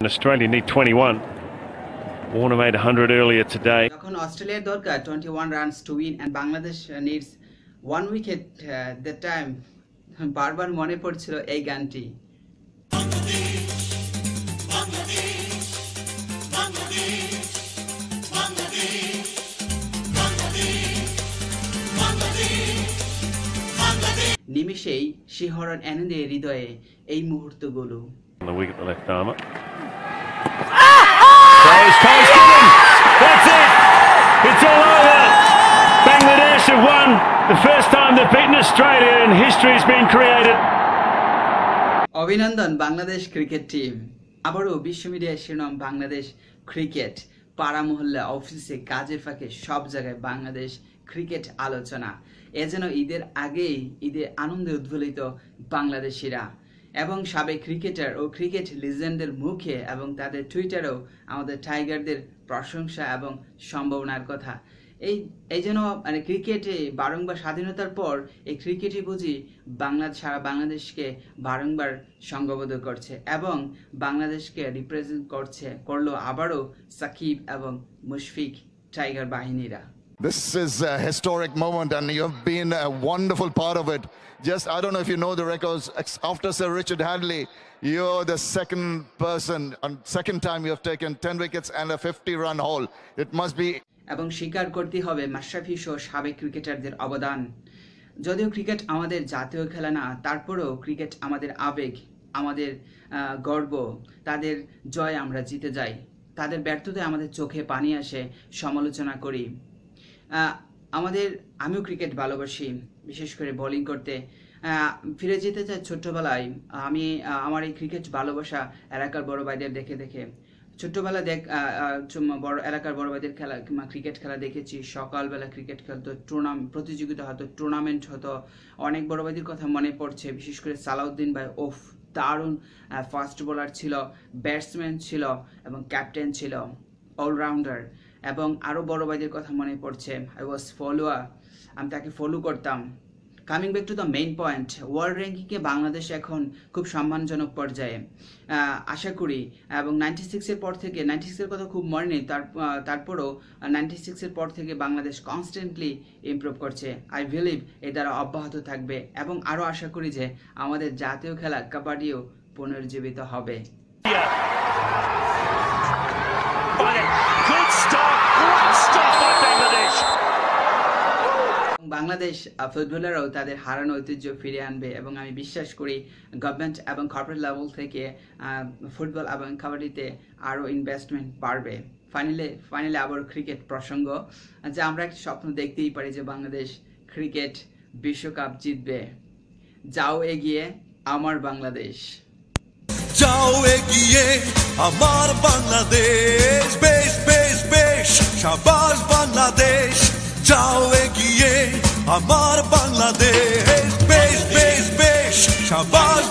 Australia need 21. Warner made 100 earlier today. যখন অস্ট্রেলিয়ার দরকার twenty one runs to win and Bangladesh needs one wicket the time বারবার মনে পড়ছিল এই গানটি নিমিষেই শিহরণ এনে দেয় হৃদয়ে এই মুহূর্তগুলো On the wicket, the left armour. Past him. That's it. It's all over. Bangladesh have won the first time they've beaten Australia and history has been created. অভিনন্দন বাংলাদেশ ক্রিকেট টিম আবারও বিশ্ব মিডিয়ায় শিরোনাম বাংলাদেশ ক্রিকেট পাড়া মহল্লা অফিসে কাজে ফাঁকে সব জায়গায় বাংলাদেশ ক্রিকেট আলোচনা এ যেন ঈদের আগেই ঈদে আনন্দে উদ্বেলিত বাংলাদেশিরা এবং সাবেক ক্রিকেটার ও ক্রিকেট লিজেন্ডের মুখে এবং তাদের টুইটারেও আমাদের টাইগারদের প্রশংসা এবং সম্ভাবনার কথা। এই এই যেন মানে ক্রিকেটে বারংবার স্বাধীনতার পর এই ক্রিকেটই বুঝি বাংলা সারা বাংলাদেশকে বারংবার সংঘবদ্ধ করছে এবং বাংলাদেশকে রিপ্রেজেন্ট করছে, করল আবারও সাকিব এবং মুশফিক টাইগার বাহিনীরা। This is a historic moment, and you've been a wonderful part of it. Just, I don't know if you know the records. After Sir Richard Hadley, you're the second person, and second time you have taken 10 wickets and a 50 run haul. It must be এবং স্বীকার করতে হবে মাশরাফি সহ সাবেক ক্রিকেটারদের অবদান যদিও cricket আমাদের জাতীয় খেলা না তারপরেও ক্রিকেট আমাদের আবেগ আমাদের গর্ব তাদের জয় আমরা জিতে যাই তাদের ব্যর্থতায় আমাদের চোখে পানি আসে সমালোচনা করি আমাদের, আমিও ক্রিকেট ভালোবাসি, বিশেষ করে বোলিং করতে। ফিরে যেতে চাই ছোট্টবেলায়। আমি আমার এই ক্রিকেট ভালোবাসা এলাকার বড় ভাইদের দেখে দেখে। ছোট্টবেলা দেখ বড়, এলাকার বড় ভাইদের খেলা ক্রিকেট খেলা দেখেছি। সকালবেলা ক্রিকেট খেলতো টুর্নামেন্ট প্রতিযোগিতা হতো টুর্নামেন্ট হতো। অনেক বড় ভাইদের কথা মনে পড়ছে, বিশেষ করে সালাউদ্দিন ভাই, ওফ, দারুণ ফাস্ট বোলার ছিল ব্যাটসম্যান ছিল এবং ক্যাপ্টেন ছিল অলরাউন্ডার এবং আরও বড় ভাইদের কথা মনে পড়ছে। আই ওয়াজ ফলোয়ার আমি তাকে ফলো করতাম। Coming back to the main point world র্যাঙ্কিংয়ে বাংলাদেশ এখন খুব সম্মানজনক পর্যায়ে। আশা করি, এবং নাইনটি সিক্সের পর থেকে নাইনটি সিক্সের কথা খুব মনে নেই, তার তারপরও নাইনটি সিক্সের পর থেকে বাংলাদেশ কনস্ট্যান্টলি ইমপ্রুভ করছে। আই বিলিভ এ দ্বারা অব্যাহত থাকবে, এবং আরও আশা করি যে আমাদের জাতীয় খেলা কাবাডিও পুনর্জীবিত হবে। Good stop. Great stop by Bangladesh. এবং বাংলাদেশ ফুটবলাররাও তাদের হারানো ঐতিহ্য ফিরে আনবে এবং আমি বিশ্বাস করি গভর্নমেন্ট এবং কর্পোরেট লেভেল থেকে ফুটবল এবং কাবাডিতে আরও ইনভেস্টমেন্ট বাড়বে ফাইনালে ফাইনালে আবার ক্রিকেট প্রসঙ্গ যে আমরা একটা স্বপ্ন দেখতেই পারি যে বাংলাদেশ ক্রিকেট বিশ্বকাপ জিতবে যাও এগিয়ে আমার বাংলাদেশ যাও এগিয়ে আমার বাংলাদেশ, বেশ বেশ বেশ, সাবাস বাংলাদেশ, যাও এগিয়ে, আমার বাংলাদেশ, বেশ বেশ বেশ, সাবাস